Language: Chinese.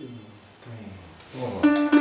嗯对坐